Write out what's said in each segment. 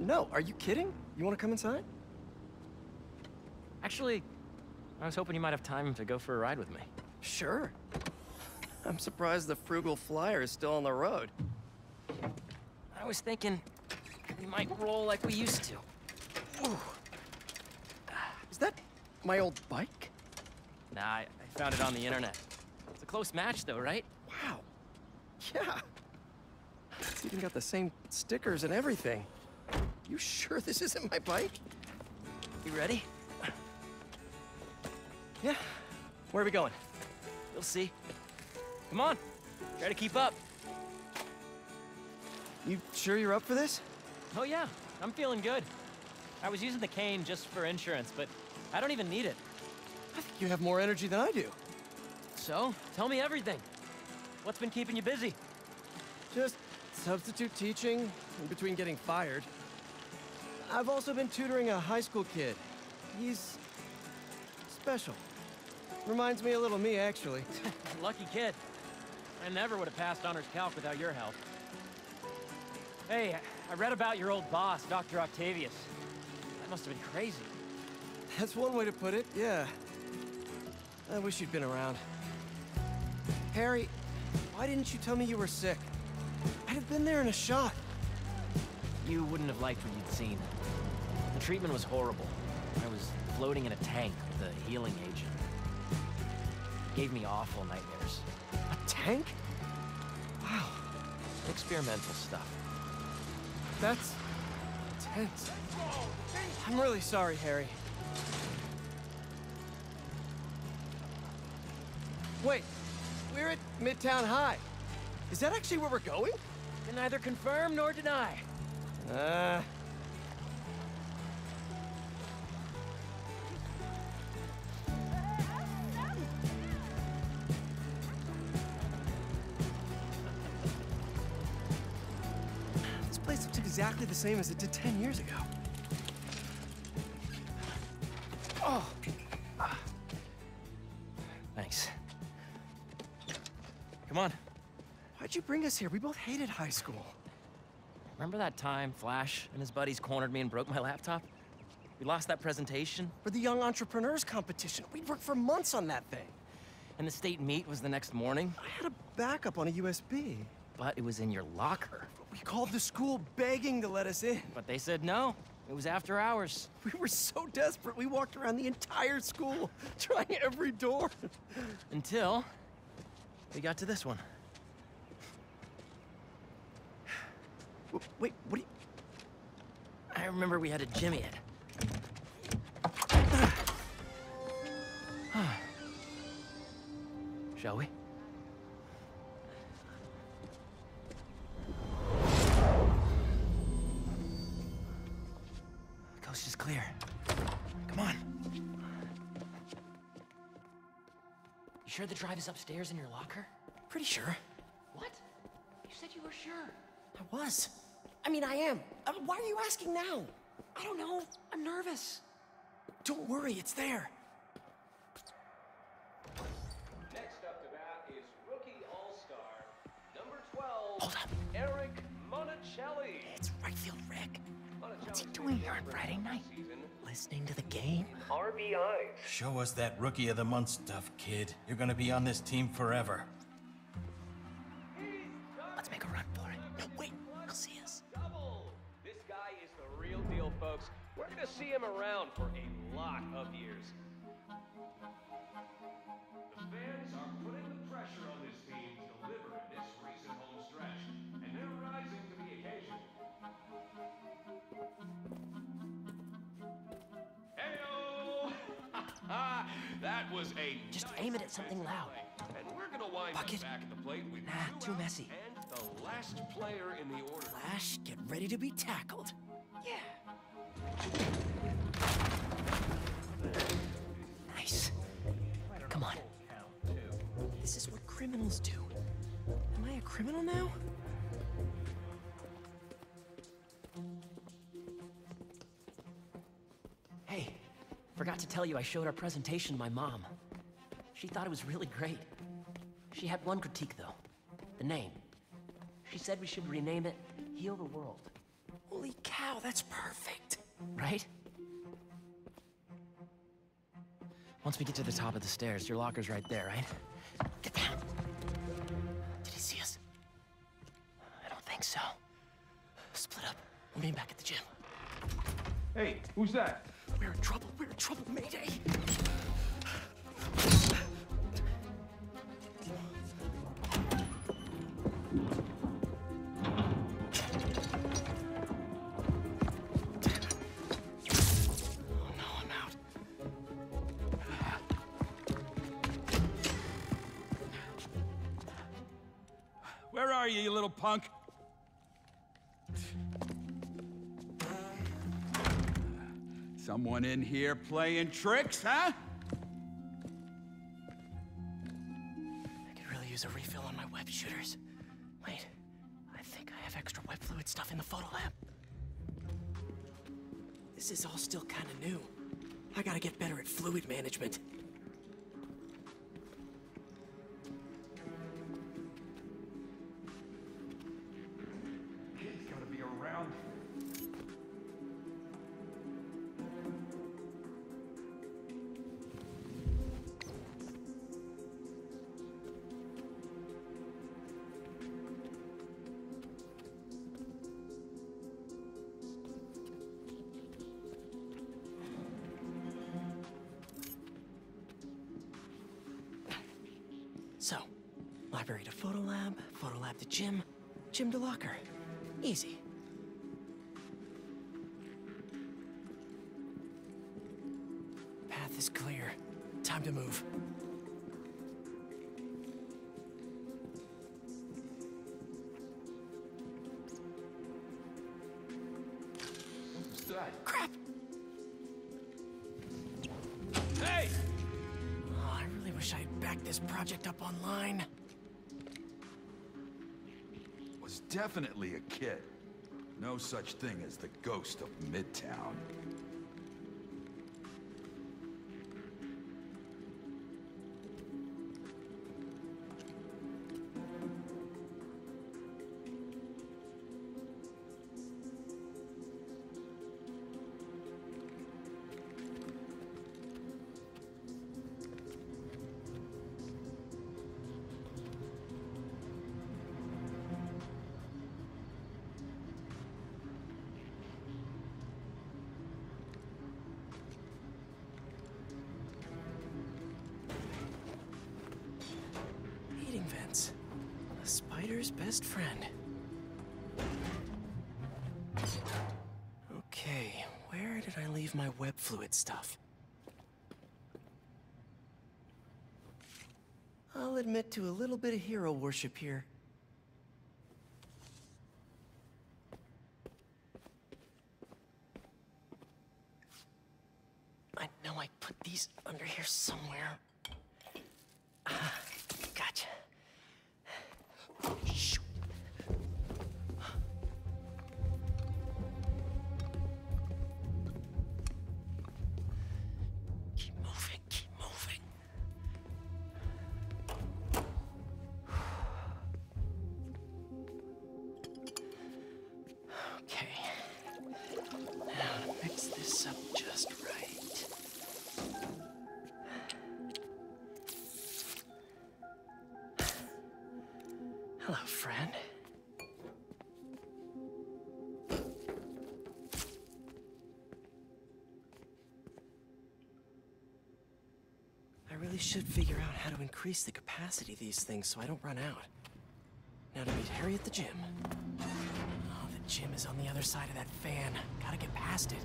no, are you kidding? You want to come inside? Actually, I was hoping you might have time to go for a ride with me. Sure. I'm surprised the frugal flyer is still on the road. I was thinking we might roll like we used to. Ooh. Is that my old bike? Nah, I, I found it on the internet. It's a close match though, right? Wow. Yeah. It's even got the same stickers and everything. You sure this isn't my bike? You ready? Yeah. Where are we going? You'll see. Come on, try to keep up. You sure you're up for this? Oh yeah, I'm feeling good. I was using the cane just for insurance, but I don't even need it. I think you have more energy than I do. So, tell me everything. What's been keeping you busy? Just substitute teaching in between getting fired. I've also been tutoring a high school kid. He's special. Reminds me a little of me, actually. Lucky kid. I never would have passed honors calc without your help. Hey, I read about your old boss, Dr. Octavius. That must have been crazy. That's one way to put it, yeah. I wish you'd been around. Harry, why didn't you tell me you were sick? I'd have been there in a shot. You wouldn't have liked what you'd seen. The treatment was horrible. I was floating in a tank with a healing agent. It gave me awful nightmares. A tank? Wow, Experimental stuff. that's intense. I'm really sorry, Harry. Wait, we're at Midtown High. Is that actually where we're going? Can neither confirm nor deny. Uh... This place looks exactly the same as it did 10 years ago. Oh, Thanks. Come on. why'd you bring us here? We both hated high school. Remember that time Flash and his buddies cornered me and broke my laptop? We lost that presentation, For the Young Entrepreneurs Competition. We'd worked for months on that thing. and the state meet was the next morning, I had a backup on a USB. but it was in your locker. We called the school begging to let us in. But they said no. It was after hours. We were so desperate, we walked around the entire school, trying every door. Until we got to this one. Wait, what do you... I remember we had a jimmy it. Shall we? The coast is clear. Come on. You sure the drive is upstairs in your locker? Pretty sure. What? You said you were sure. I was. I mean, I am. Uh, why are you asking now? I don't know. I'm nervous. Don't worry, it's there. Next up to bat is rookie all-star, number 12, Hold up. Eric Monticelli. It's right field Rick. What's he doing here on Friday night? Listening to the game? RBI. Show us that Rookie of the Month stuff, kid. You're gonna be on this team forever. Folks. We're gonna see him around for a lot of years. The fans are putting the pressure on this team to deliver in this recent home stretch, and they're rising to the occasion. Heyo! that was a Just nice aim it at something loud. And we're gonna wind Bucket. back at the plate with Nah, too messy. And the last player in the order. Flash, get ready to be tackled. Nice. Come on. This is what criminals do. Am I a criminal now? Hey, forgot to tell you I showed our presentation to my mom. She thought it was really great. She had one critique, though. The name. She said we should rename it Heal the World. Holy cow, that's perfect. Right? Once we get to the top of the stairs, your locker's right there, right? Get down. Did he see us? I don't think so. Split up. We'll meet back at the gym. Hey, who's that? Where are you, you little punk? Someone in here playing tricks, huh? I could really use a refill on my web shooters. Wait, I think I have extra web fluid stuff in the photo lab. This is all still kind of new. I gotta get better at fluid management. Library to photo lab, photo lab to gym, gym to locker. Easy. Path is clear. Time to move. Crap! Hey! Oh, I really wish I'd backed this project up online. Was definitely a kid. No such thing as the ghost of Midtown. A spider's best friend. Okay, where did I leave my web fluid stuff? I'll admit to a little bit of hero worship here. I know I put these under here somewhere. Ah, just right. Hello, friend. I really should figure out how to increase the capacity of these things so I don't run out. Now to meet Harry at the gym. Oh, the gym is on the other side of that fan. Gotta get past it.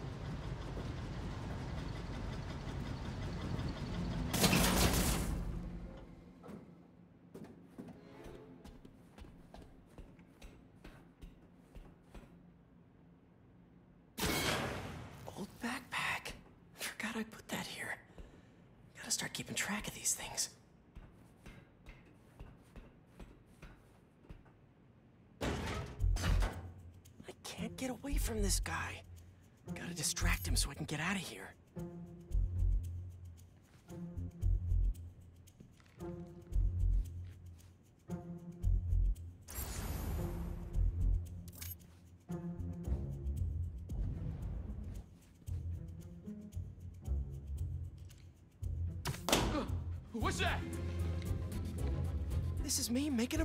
Forgot I put that here. Gotta start keeping track of these things. I can't get away from this guy. Gotta distract him so I can get out of here.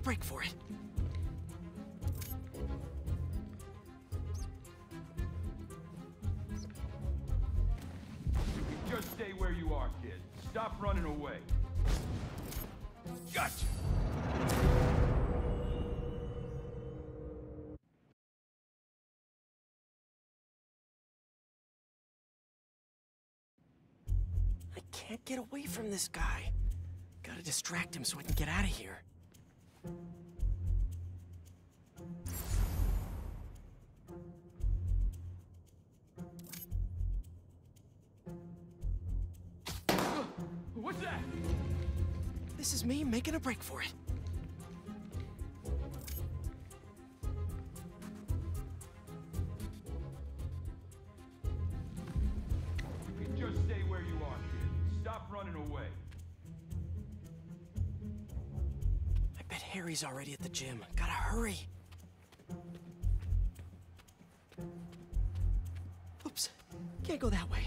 A break for it. Just stay where you are, kid. Stop running away. Gotcha. I can't get away from this guy. Gotta distract him so I can get out of here. What's that? This is me making a break for it. Harry's already at the gym. Gotta hurry. Oops. Can't go that way.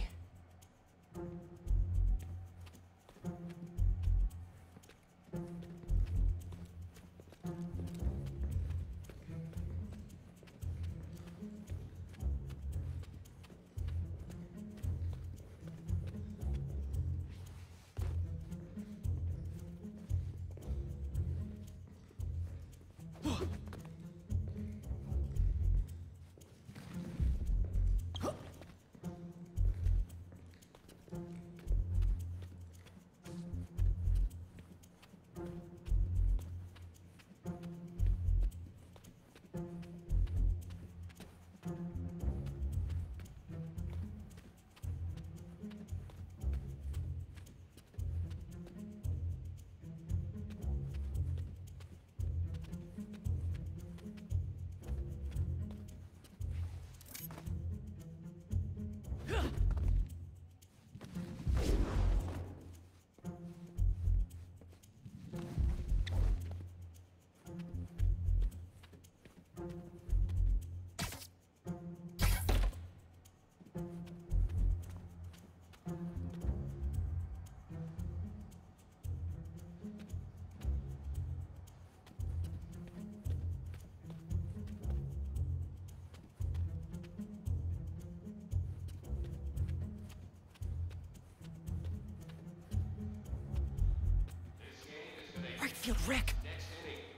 Field, Rick.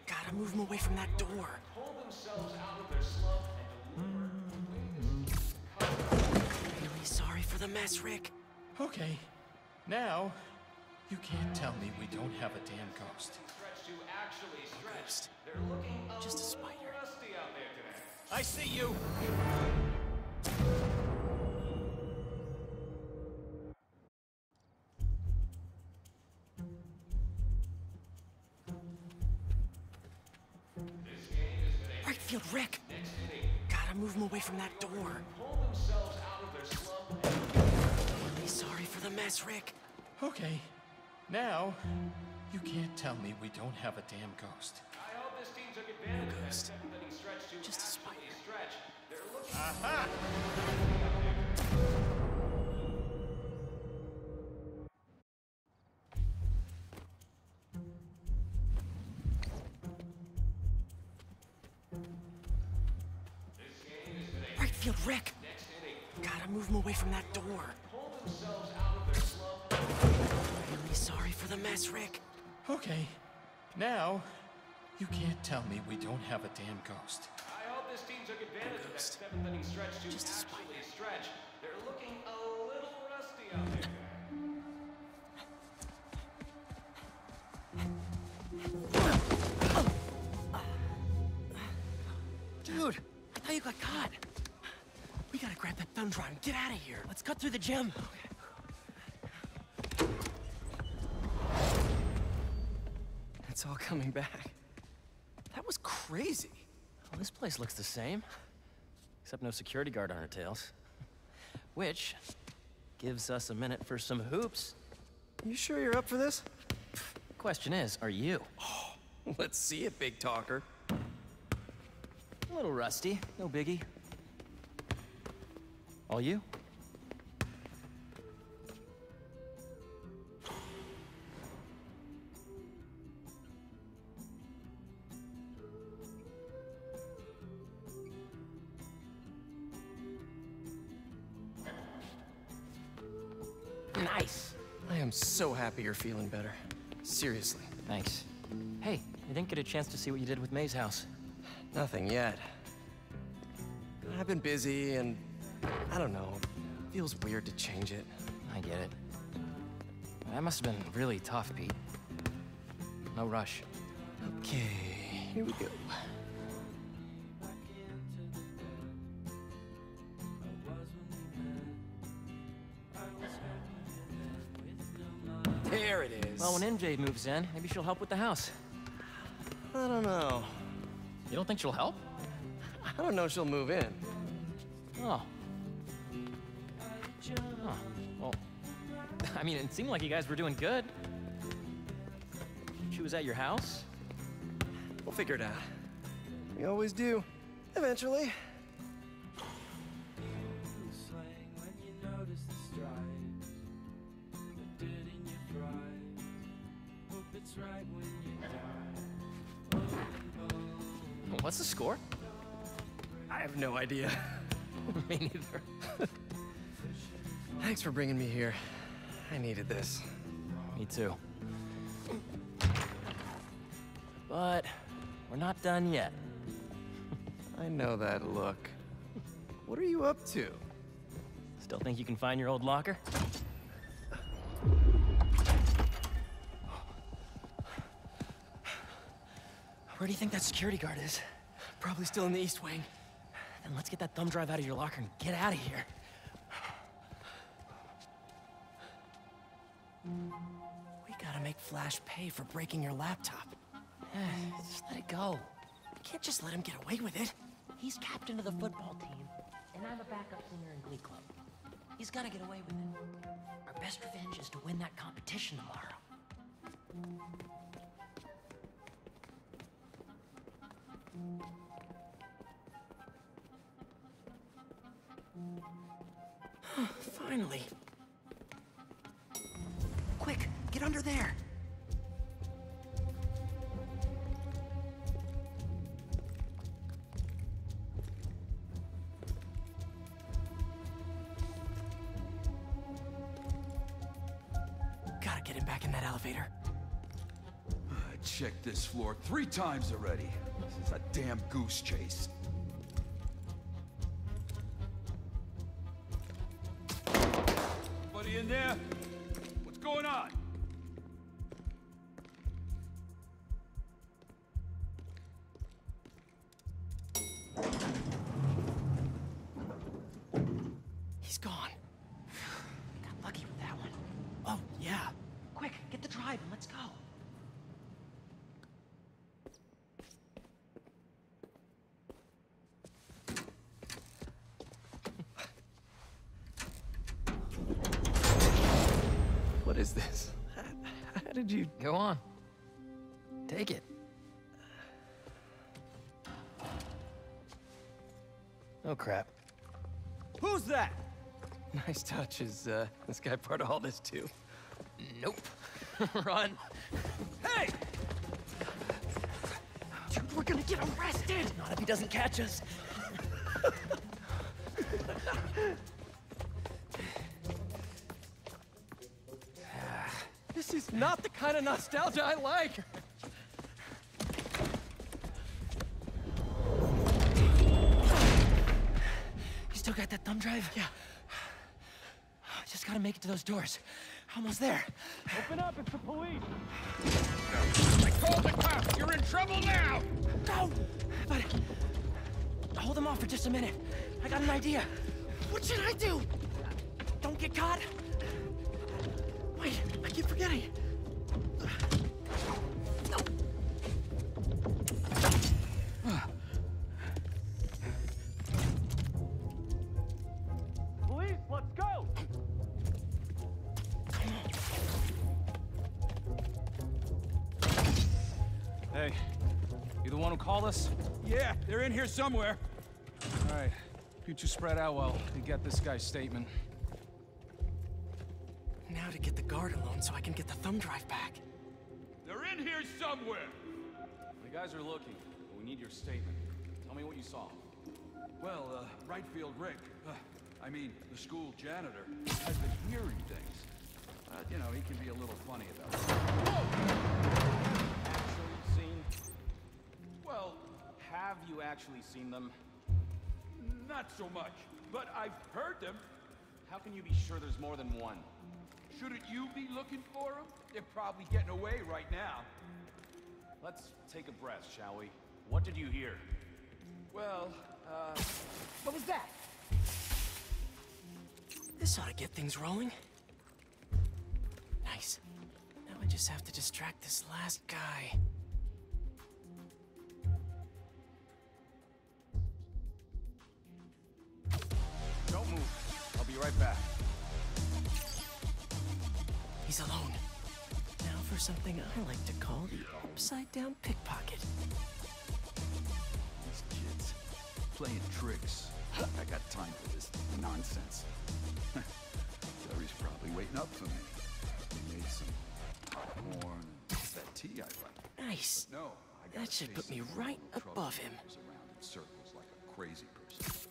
Gotta move him away from that door. Really sorry for the mess, Rick. Okay. Now, you can't tell me we don't have a damn ghost. Ghost. Just a spider. I see you! Right Rick. Gotta move him away from that door. Really sorry for the mess, Rick. Okay. Now, you can't tell me we don't have a damn ghost. Ghost. Just a spider. Aha! Rick. Gotta move him away from that door. Really sorry for the mess, Rick. Okay. Now, you can't tell me we don't have a damn ghost. I hope this team took advantage of that seventh inning stretch gotta grab that thumb drive and get out of here. Let's cut through the gym. It's all coming back. That was crazy. Well, this place looks the same. Except no security guard on our tails. Which gives us a minute for some hoops. You sure you're up for this? Question is, are you? Oh, let's see it, big talker. A little rusty, no biggie. All you? Nice. I am so happy you're feeling better. Seriously. Thanks. Hey, I didn't get a chance to see what you did with May's house. Nothing yet. I've been busy and I don't know. Feels weird to change it. I get it. That must have been really tough, Pete. No rush. Okay, here we go. There it is. Well, when MJ moves in, maybe she'll help with the house. I don't know. You don't think she'll help? I don't know she'll move in. Oh. Mean, it seemed like you guys were doing good. She was at your house? We'll figure it out. We always do. Eventually. What's the score? I have no idea. Me neither. Thanks for bringing me here. I needed this. Me too. But we're not done yet. I know that look. What are you up to? Still think you can find your old locker? Where do you think that security guard is? Probably still in the East Wing. Then let's get that thumb drive out of your locker and get out of here. Flash pay for breaking your laptop. Eh, just let it go. We can't just let him get away with it. He's captain of the football team, and I'm a backup singer in Glee Club. He's gotta get away with it. Our best revenge is to win that competition tomorrow. Finally. Quick, get under there. Checked this floor three times already. This is a damn goose chase. Anybody in there? What's going on? He's gone. Got lucky with that one. Oh, yeah. Quick, get the drive and let's go. What is this? How did you... Go on. Take it. Oh, crap. Who's that? Nice touch. Is uh, this guy part of all this too? Nope. Run. Hey! Dude, we're gonna get arrested! Not if he doesn't catch us. is not the kind of nostalgia I like! You still got that thumb drive? Yeah. I Just gotta make it to those doors. Almost there. Open up, it's the police! I called the cops! You're in trouble now! Go! But hold them off for just a minute. I got an idea. What should I do? Don't get caught. Wait, I keep forgetting. Police, let's go! Hey, you the one who called us? Yeah, they're in here somewhere. All right, you two spread out while we get this guy's statement. Now to get the guard alone so I can get the thumb drive back. They're in here somewhere. The guys are looking, but we need your statement. Tell me what you saw. Well, uh, right field Rick, uh, I mean, the school janitor, has been hearing things. But, you know, he can be a little funny about it. Actually seen? Well, have you actually seen them? Not so much, but I've heard them. How can you be sure there's more than one? Shouldn't you be looking for them? They're probably getting away right now. Let's take a breath, shall we? What did you hear? Well, uh... What was that? This ought to get things rolling. Nice. Now I just have to distract this last guy. Something I like to call the upside down pickpocket. These kids playing tricks. I got time for this nonsense. Terry's probably waiting up for me. He made some corn that tea I like. Nice. No, I got That should put me right above him. around in circles like a crazy person.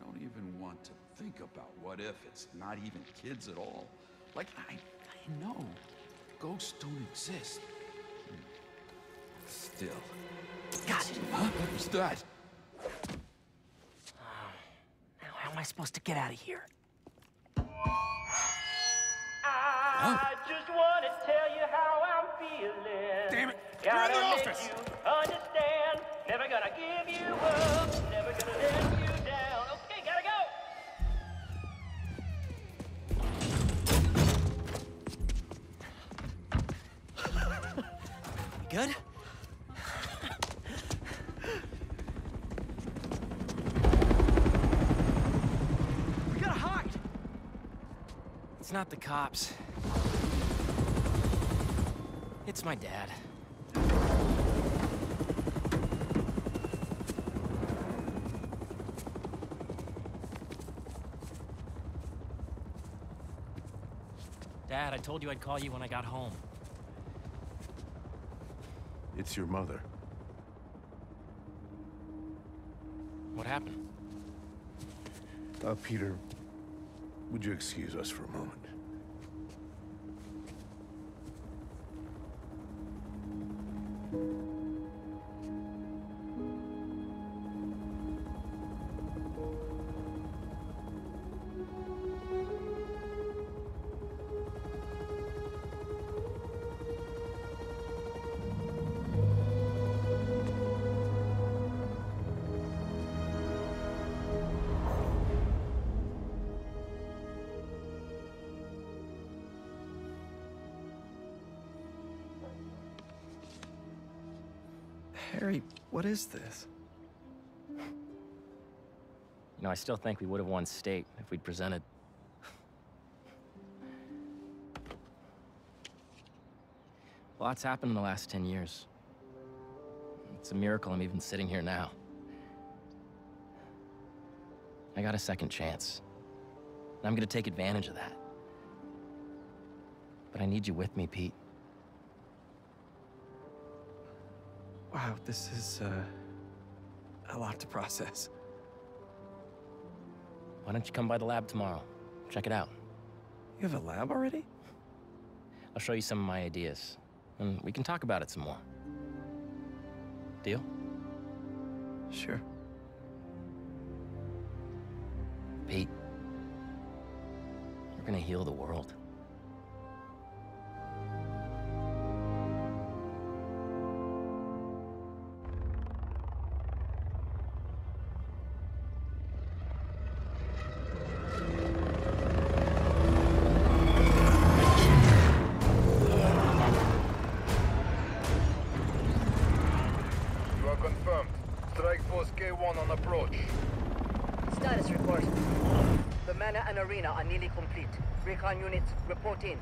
I don't even want to think about what if it's not even kids at all. Like I, I know ghosts don't exist. Still, Got it. huh? What was that? Now how am I supposed to get out of here? I just want to tell you how I'm feeling. Damn it, Gotta you're in the make office. you understand. Never gonna give you up. It's not the cops. It's my dad. Dad, I told you I'd call you when I got home. It's your mother. What happened? Uh, Peter, would you excuse us for a moment? Harry, what is this? You know, I still think we would have won state if we'd presented. Lots happened in the last 10 years. It's a miracle I'm even sitting here now. I got a second chance. And I'm gonna take advantage of that. But I need you with me, Pete. Wow, this is, uh, a lot to process. Why don't you come by the lab tomorrow? Check it out. You have a lab already? I'll show you some of my ideas. And we can talk about it some more. Deal? Sure. Pete, you're gonna heal the world. Arena are nearly complete. Recon units, report in.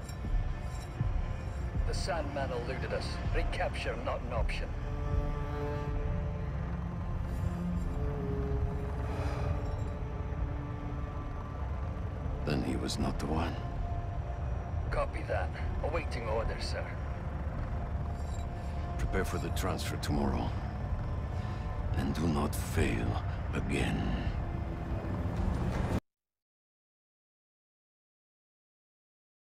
The Sandman eluded us. Recapture not an option. Then he was not the one. Copy that. Awaiting orders, sir. Prepare for the transfer tomorrow. And do not fail again.